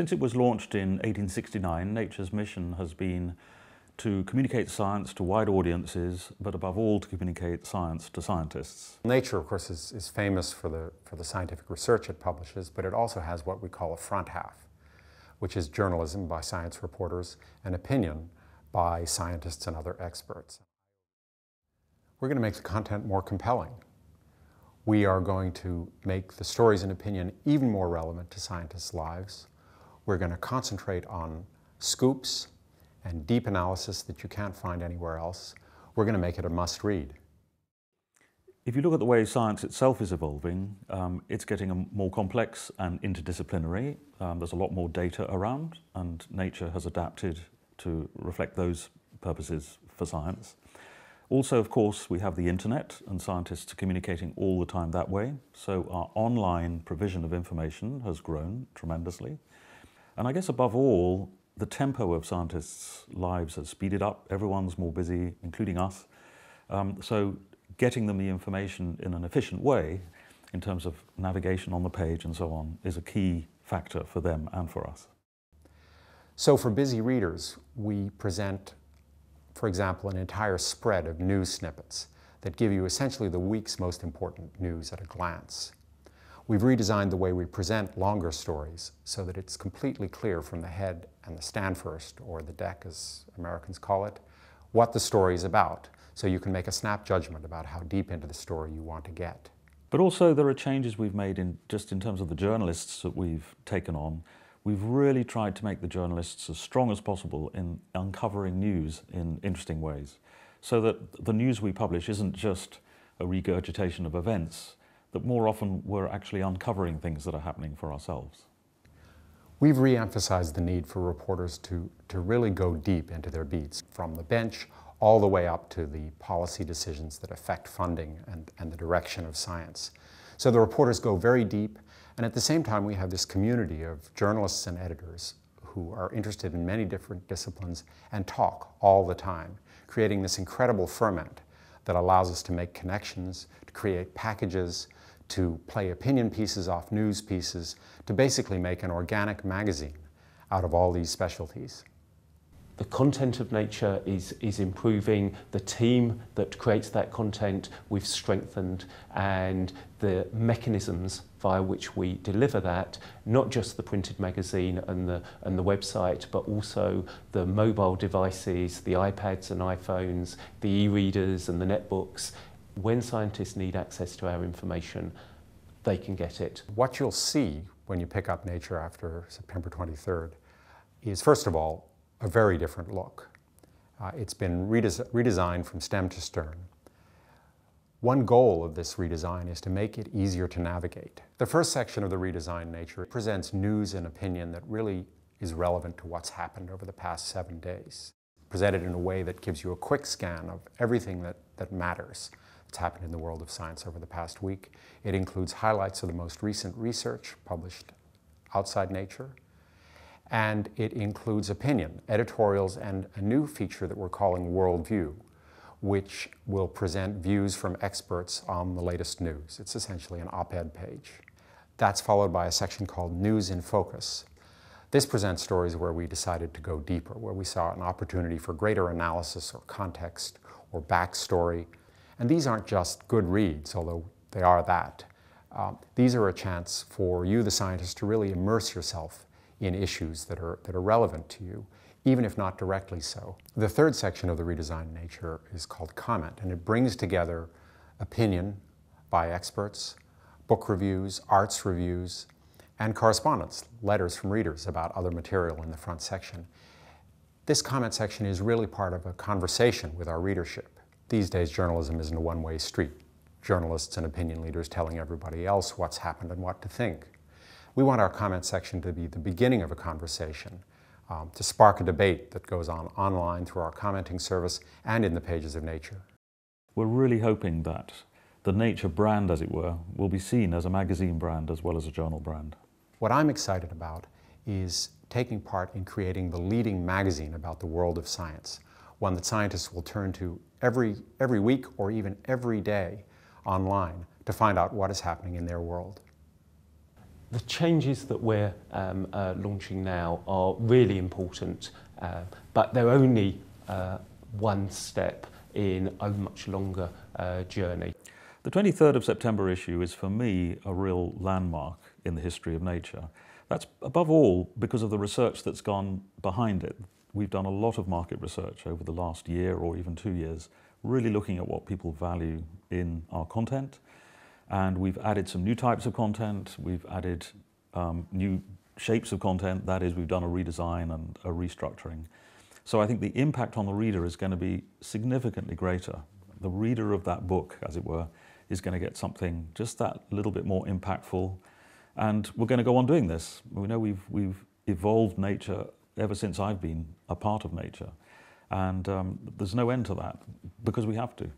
Since it was launched in 1869, Nature's mission has been to communicate science to wide audiences, but above all to communicate science to scientists. Nature, of course, is, is famous for the, for the scientific research it publishes, but it also has what we call a front half, which is journalism by science reporters and opinion by scientists and other experts. We're going to make the content more compelling. We are going to make the stories and opinion even more relevant to scientists' lives. We're going to concentrate on scoops and deep analysis that you can't find anywhere else. We're going to make it a must read. If you look at the way science itself is evolving, um, it's getting more complex and interdisciplinary. Um, there's a lot more data around, and nature has adapted to reflect those purposes for science. Also, of course, we have the internet, and scientists are communicating all the time that way. So our online provision of information has grown tremendously. And I guess above all, the tempo of scientists' lives has speeded up. Everyone's more busy, including us. Um, so getting them the information in an efficient way, in terms of navigation on the page and so on, is a key factor for them and for us. So for busy readers, we present, for example, an entire spread of news snippets that give you essentially the week's most important news at a glance. We've redesigned the way we present longer stories so that it's completely clear from the head and the stand first, or the deck as Americans call it, what the story is about, so you can make a snap judgment about how deep into the story you want to get. But also there are changes we've made in just in terms of the journalists that we've taken on. We've really tried to make the journalists as strong as possible in uncovering news in interesting ways, so that the news we publish isn't just a regurgitation of events, that more often we're actually uncovering things that are happening for ourselves. We've re-emphasized the need for reporters to, to really go deep into their beats, from the bench all the way up to the policy decisions that affect funding and, and the direction of science. So the reporters go very deep, and at the same time we have this community of journalists and editors who are interested in many different disciplines and talk all the time, creating this incredible ferment that allows us to make connections, to create packages, to play opinion pieces off news pieces, to basically make an organic magazine out of all these specialties. The content of nature is, is improving, the team that creates that content we've strengthened and the mechanisms via which we deliver that, not just the printed magazine and the, and the website, but also the mobile devices, the iPads and iPhones, the e-readers and the netbooks, when scientists need access to our information, they can get it. What you'll see when you pick up Nature after September 23rd is, first of all, a very different look. Uh, it's been redes redesigned from stem to stern. One goal of this redesign is to make it easier to navigate. The first section of the redesigned Nature presents news and opinion that really is relevant to what's happened over the past seven days. Presented in a way that gives you a quick scan of everything that, that matters that's happened in the world of science over the past week. It includes highlights of the most recent research published outside Nature, and it includes opinion, editorials, and a new feature that we're calling Worldview, which will present views from experts on the latest news. It's essentially an op-ed page. That's followed by a section called News in Focus. This presents stories where we decided to go deeper, where we saw an opportunity for greater analysis or context or backstory and these aren't just good reads, although they are that. Um, these are a chance for you, the scientist, to really immerse yourself in issues that are, that are relevant to you, even if not directly so. The third section of the redesigned nature is called comment, and it brings together opinion by experts, book reviews, arts reviews, and correspondence, letters from readers about other material in the front section. This comment section is really part of a conversation with our readership. These days, journalism isn't a one-way street. Journalists and opinion leaders telling everybody else what's happened and what to think. We want our comment section to be the beginning of a conversation, um, to spark a debate that goes on online through our commenting service and in the pages of Nature. We're really hoping that the Nature brand, as it were, will be seen as a magazine brand as well as a journal brand. What I'm excited about is taking part in creating the leading magazine about the world of science, one that scientists will turn to every, every week or even every day online to find out what is happening in their world. the changes that we're um, uh, launching now are really important, uh, but they're only uh, one step in a much longer uh, journey. The 23rd of September issue is for me a real landmark in the history of nature. That's above all because of the research that's gone behind it. We've done a lot of market research over the last year or even two years, really looking at what people value in our content. And we've added some new types of content. We've added um, new shapes of content. That is, we've done a redesign and a restructuring. So I think the impact on the reader is going to be significantly greater. The reader of that book, as it were, is going to get something just that little bit more impactful. And we're going to go on doing this. We know we've, we've evolved nature ever since I've been a part of nature. And um, there's no end to that because we have to.